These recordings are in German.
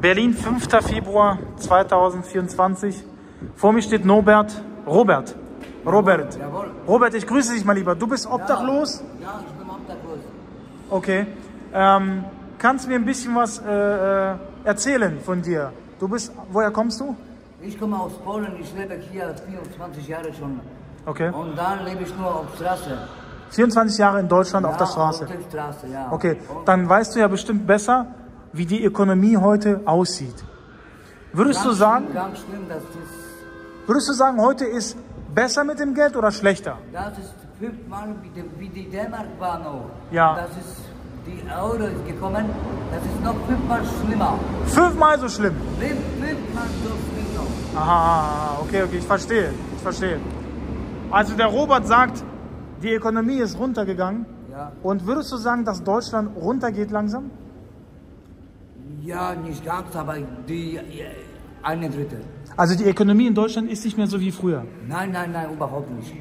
Berlin, 5. Februar 2024. Vor mir steht Norbert, Robert. Robert. Jawohl. Robert, ich grüße dich mal lieber. Du bist obdachlos? Ja, ich bin obdachlos. Okay. Ähm, kannst du mir ein bisschen was äh, äh, erzählen von dir? Du bist, woher kommst du? Ich komme aus Polen, ich lebe hier 24 Jahre schon. Okay. Und dann lebe ich nur auf der Straße. 24 Jahre in Deutschland auf ja, der Straße. Auf der Straße, ja. Okay, dann weißt du ja bestimmt besser, wie die Ökonomie heute aussieht. Würdest du ganz sagen, Schlimm, ganz schlimm, das ist, würdest du sagen, heute ist besser mit dem Geld oder schlechter? das ist fünfmal wie die, wie die D-Mark war noch. Ja. Das ist, die Euro ist gekommen, das ist noch fünfmal schlimmer. Fünfmal so schlimm. Fünf, fünfmal so schlimm noch. Aha, okay, okay, ich verstehe, ich verstehe. Also der Robert sagt, die Ökonomie ist runtergegangen. Ja. Und würdest du sagen, dass Deutschland runtergeht langsam? Ja, nicht ganz, aber die äh, eine Drittel. Also die Ökonomie in Deutschland ist nicht mehr so wie früher. Nein, nein, nein, überhaupt nicht.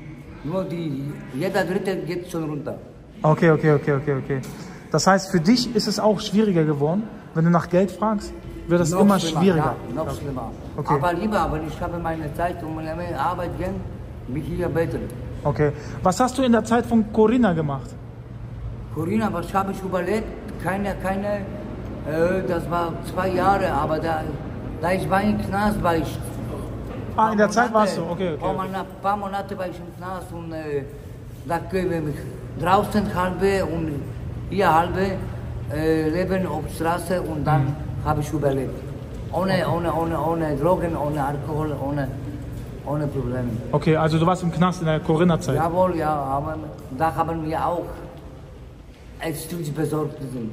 Nur die, jeder Dritte geht schon runter. Okay, okay, okay, okay, okay. Das heißt, für dich ist es auch schwieriger geworden, wenn du nach Geld fragst, wird es immer schlimmer, schwieriger. Ja, noch schlimmer. Okay. Aber lieber, aber ich habe meine Zeit um meine Arbeit gehen, mich hier beten. Okay. Was hast du in der Zeit von Corinna gemacht? Corinna, was habe ich überlegt? Keine, keine, das war zwei Jahre, aber da, da ich war im Knast, war ich. Ah, in der Zeit Monate, warst du, okay, okay. Monate, paar Monate war ich im Knast und äh, da können wir mich draußen halbe und hier halbe äh, leben auf der Straße und dann Mhm. habe ich überlebt. Ohne, ohne, ohne, ohne Drogen, ohne Alkohol, ohne, ohne Probleme. Okay, also du warst im Knast in der Corinna-Zeit. Jawohl, ja, aber da haben wir auch extrem besorgt sind.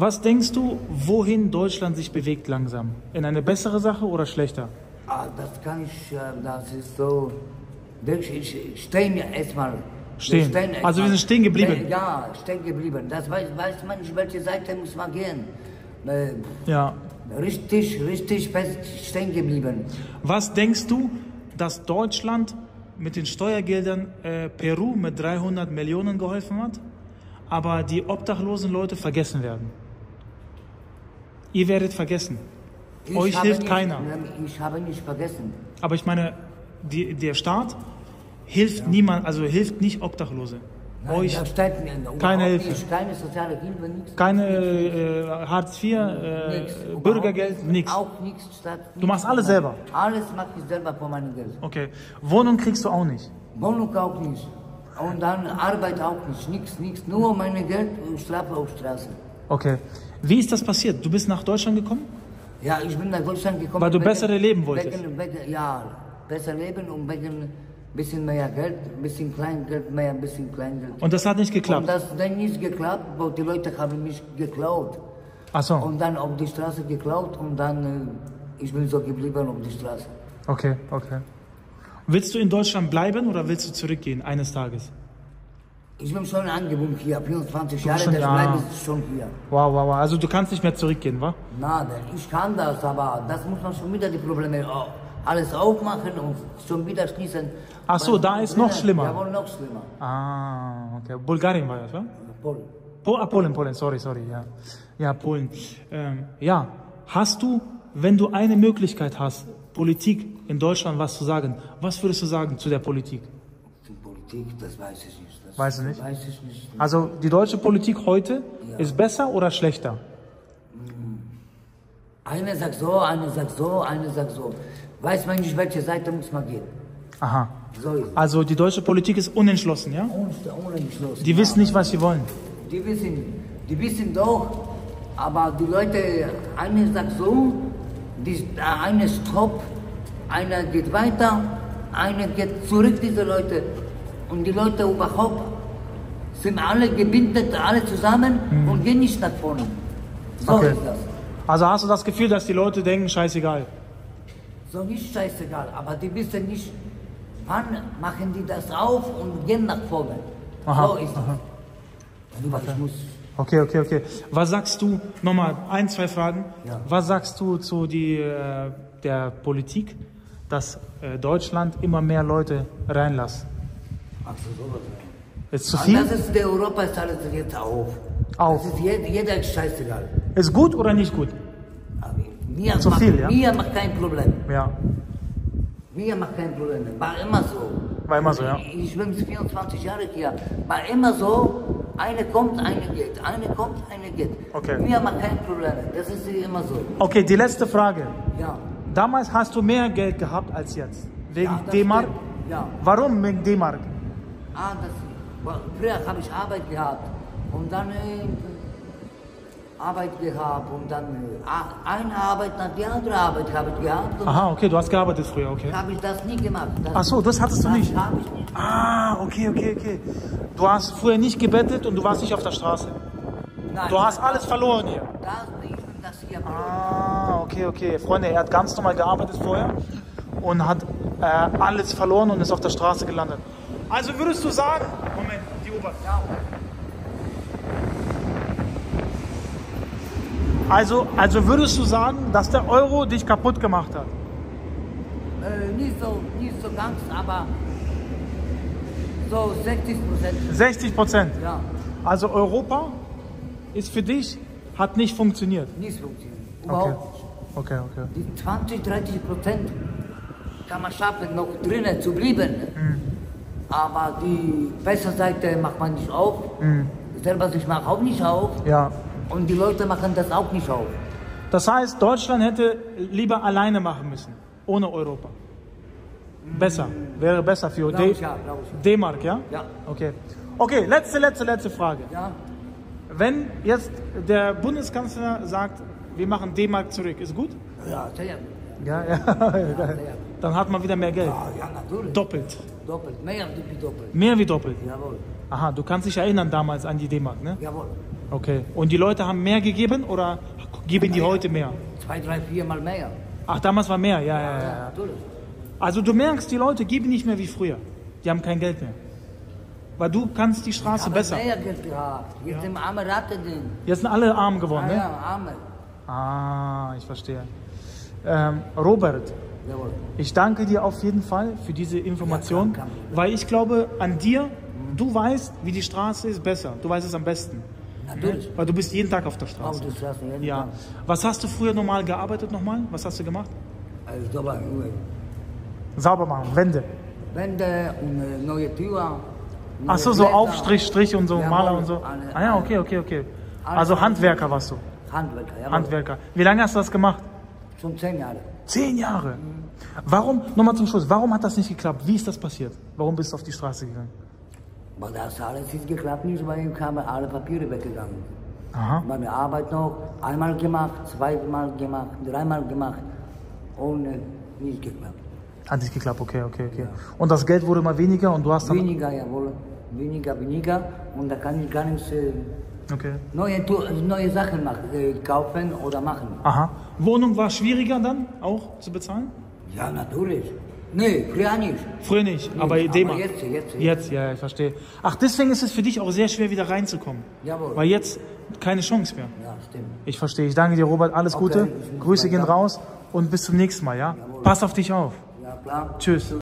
Was denkst du, wohin Deutschland sich bewegt langsam? In eine bessere Sache oder schlechter? Ah, das kann ich, äh, das ist so. Ich, ich stehen erstmal. Stehen. Wir Also wir sind stehen geblieben. Ja, stehen geblieben. Das weiß, weiß man nicht, welche Seite muss man gehen. Äh, Ja. Richtig, richtig fest stehen geblieben. Was denkst du, dass Deutschland mit den Steuergeldern äh, Peru mit 300 Millionen geholfen hat, aber die obdachlosen Leute vergessen werden? Ihr werdet vergessen. Ich Euch hilft nicht, keiner. Ich habe nicht vergessen. Aber ich meine, die, der Staat hilft niemand, also hilft nicht Obdachlose. Nein, Euch keine Hilfe. Nicht, keine soziale Hilfe, nichts. keine äh, Hartz IV, äh, Nix, Bürgergeld, nichts. Auch nichts. Du machst alles selber? Alles mache ich selber von meinem Geld. Okay. Wohnung kriegst du auch nicht. Wohnung auch nicht. Und dann Arbeit auch nicht. Nichts, nichts. Nur mein Geld und schlafe auf Straße. Okay. Wie ist das passiert? Du bist nach Deutschland gekommen? Ja, ich bin nach Deutschland gekommen. Weil du wegen- bessere leben wolltest. Wegen, wegen, ja, besser leben und wegen bisschen mehr Geld, bisschen Kleingeld, mehr, bisschen Kleingeld. Und das hat nicht Und geklappt. das dann nicht geklappt, weil die Leute haben mich geklaut. Ach so. Und dann auf die Straße geklaut und dann äh, ich bin so geblieben auf die Straße. Okay, okay. Willst du in Deutschland bleiben oder willst du zurückgehen eines Tages? Ich bin schon angebunden hier, 24 Jahre, schon- das ja. bleibe ich schon hier. Wow, wow, wow. Also du kannst nicht mehr zurückgehen, wa? Na, ich kann das, aber das muss man schon wieder die Probleme au- alles aufmachen und schon wieder schließen. Ach so, da ist noch schlimmer. Jawohl, noch schlimmer. Ah, okay. Bulgarien war das, wa? Polen. Po ah, Polen, Polen, sorry, sorry, ja. Ja, Polen. Ähm, ja, hast du, wenn du eine Möglichkeit hast, Politik in Deutschland was zu sagen, was würdest du sagen zu der Politik? Politik, das weiß ich nicht. Das Weißt du nicht? Weiß ich nicht. Also die deutsche Politik heute ist besser oder schlechter? Einer sagt so, einer sagt so, einer sagt so. Weiß man nicht, welche Seite muss man gehen. Aha. So. Also die deutsche Politik ist unentschlossen, ja? Entschluss. Die wissen nicht, was sie wollen. Die wissen, die wissen doch, aber die Leute, einer sagt so, die, äh, einer stoppt, einer geht weiter, einer geht zurück, diese Leute. Und die Leute überhaupt sind alle gebindet, alle zusammen und gehen nicht nach vorne. So Okay. ist das. Also hast du das Gefühl, dass die Leute denken, scheißegal. So nicht scheißegal, aber die wissen nicht, wann machen die das auf und gehen nach vorne. Aha, So ist das. Lieber, ich muss Okay, okay, okay. Was sagst du, nochmal ein, zwei Fragen. Ja. Was sagst du zu die, äh, der Politik, dass äh, Deutschland immer mehr Leute reinlässt? Ist zu Und viel? Das ist, der Europa ist alles jetzt auf. Auf. Das ist jeder, jeder ist scheißegal. Ist gut oder nicht gut? Mir Zu macht, viel, ja? Mir macht kein Problem. Ja, Mir macht kein Problem. War immer so. war immer so, ja. Ich, bin 24 Jahre hier. War immer so, eine kommt, eine geht. Eine kommt, eine geht. Okay. Mir macht kein Problem. Das ist immer so. Okay, die letzte Frage. Ja. Damals hast du mehr Geld gehabt als jetzt. Wegen Ja, D-Mark? Ja. Warum wegen D-Mark? Ah, das, früher habe ich Arbeit gehabt und dann äh, Arbeit gehabt und dann äh, eine Arbeit nach der anderen Arbeit habe ich gehabt und Aha, okay, du hast gearbeitet früher, okay. habe ich das nie gemacht. Das, Ach so, das hattest du nicht. Das habe ich nicht. Ah, okay, okay, okay. Du hast früher nicht gebettet und du warst nicht auf der Straße. Nein, Du hast alles verloren hier. Das, ich bin das hier. Ah, okay, okay. Freunde, er hat ganz normal gearbeitet vorher und hat äh, alles verloren und ist auf der Straße gelandet. Also würdest du sagen, Moment, die Ober. Ja. Also, also würdest du sagen, dass der Euro dich kaputt gemacht hat? Äh, nicht, so, nicht so ganz, aber so 60 Prozent. 60 Prozent. Ja, Also Europa ist für dich, hat nicht funktioniert. nicht funktioniert. Okay. Überhaupt nicht. Okay, okay. Die 20, 30 Prozent kann man schaffen, noch drinnen zu bleiben. Aber die bessere Seite macht man nicht auf. Selber sich macht auch nicht auf. Ja. Und die Leute machen das auch nicht auf. Das heißt, Deutschland hätte lieber alleine machen müssen, ohne Europa. Besser, wäre besser für Glaub D- ich ja, ja. D-Mark, ja? Ja. Okay. Okay, letzte, letzte, letzte Frage. Ja, Wenn jetzt der Bundeskanzler sagt, wir machen D-Mark zurück, ist gut? ja sehr gut. Ja, ja. Ja, sehr gut. Dann hat man wieder mehr Geld. Ah, ja, natürlich. Doppelt. Doppelt, mehr wie doppelt. Mehr wie doppelt. Jawohl, Aha, du kannst dich erinnern damals an die D-Mark, ne? jawohl. Okay. Und die Leute haben mehr gegeben oder geben die heute mehr? Zwei, drei, vier Mal mehr. Ach, damals war mehr, ja, ja, ja. ja. natürlich. Also du merkst, die Leute geben nicht mehr wie früher. Die haben kein Geld mehr. Weil du kannst die Straße Aber besser. mehr Geld gehabt. Jetzt sind arme Ratten drin. Jetzt sind alle arm geworden, Ah, ne? ja, arme. Ah, ich verstehe. Ähm, Robert, Jawohl. ich danke dir auf jeden Fall für diese Information, Ja, weil ich glaube, an dir, du weißt, wie die Straße ist besser. Du weißt es am besten. Natürlich. Weil du bist jeden Tag auf der Auf Straße. der Straße, jeden Ja. Tag. Was hast du früher normal gearbeitet nochmal? Was hast du gemacht? Also, war nur Sauber machen, Wände. Wände und äh, neue Tür. Ach so, so Blätter. Aufstrich, Strich und so, Jawohl, Maler und so. alle- Ah ja, okay, okay, okay. Also. Handwerker warst du. Handwerker, jawohl. Handwerker. Wie lange hast du das gemacht? Schon zehn Jahre. Zehn Jahre. Warum, nochmal zum Schluss, warum hat das nicht geklappt? Wie ist das passiert? Warum bist du auf die Straße gegangen? Aber das alles ist geklappt nicht, weil ihm kamen alle Papiere weggegangen. Aha. Meine Arbeit noch einmal gemacht, zweimal gemacht, dreimal gemacht und äh, nicht geklappt. Hat nicht geklappt, okay, okay, okay. Und das Geld wurde immer weniger und du hast dann. Weniger, jawohl. Weniger, weniger. Und da kann ich gar nicht äh, Okay. neue, Tu- neue Sachen machen, äh, kaufen oder machen. Aha. Wohnung war schwieriger dann auch zu bezahlen? Ja, natürlich. Nee, früher nicht. Früher nicht, aber aber D-Mark. jetzt, jetzt, Jetzt, ja, ich verstehe. Ach, deswegen ist es für dich auch sehr schwer, wieder reinzukommen. Jawohl. Weil jetzt keine Chance mehr. Ja, stimmt. Ich verstehe. Ich danke dir, Robert. Alles Okay, Gute. Grüße gehen raus und bis zum nächsten Mal, ja? Pass auf dich auf. Ja, klar. Tschüss.